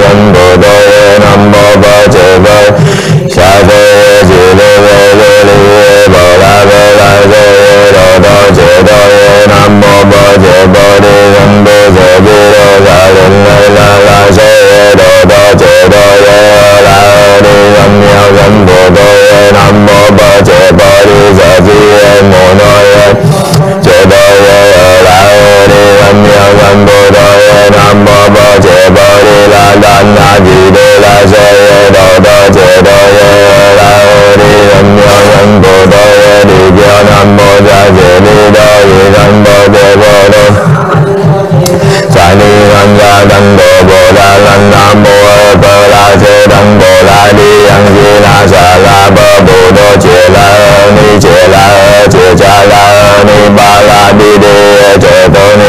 one. nam mô gia vệ ni đô di nam mô đề vô đô sa ni nam gia đăng đồ bồ đà lăng nam mô bồ la thế đăng bồ la đi ăn di la sa la bơ bồ đô chế la ni chế la chế cha la ni ba la đi đi chế tôn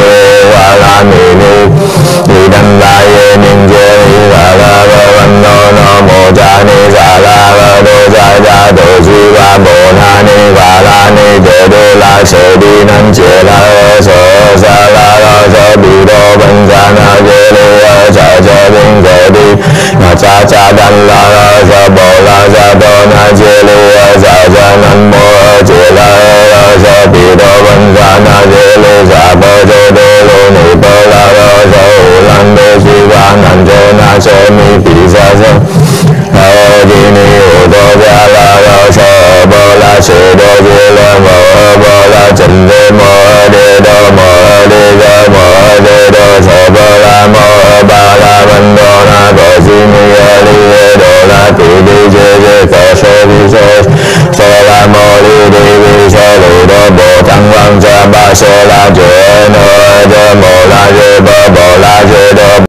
la ni đề đô la chế đi năng chế la sở sa la la sở bị đô bần sa na chế lê ở sở chế bình chế đi na cha cha đan la la sở bồ la sở đô na chế lê ở sở sở năng mô chế la la sở bị đô bần sa na chế lê sở bồ chế đô lô ni bồ la la sở hữu lăng đô si va năng chế na chế mi tỷ sa sa Hãy subscribe cho kênh Ghiền Mì Gõ Để không bỏ lỡ những video hấp dẫn महाबला चन्द्र महदे गा महाबाला वन्दना कुवेदना कुरु गुरुजय सदा मृगिष गुरुं च बाषल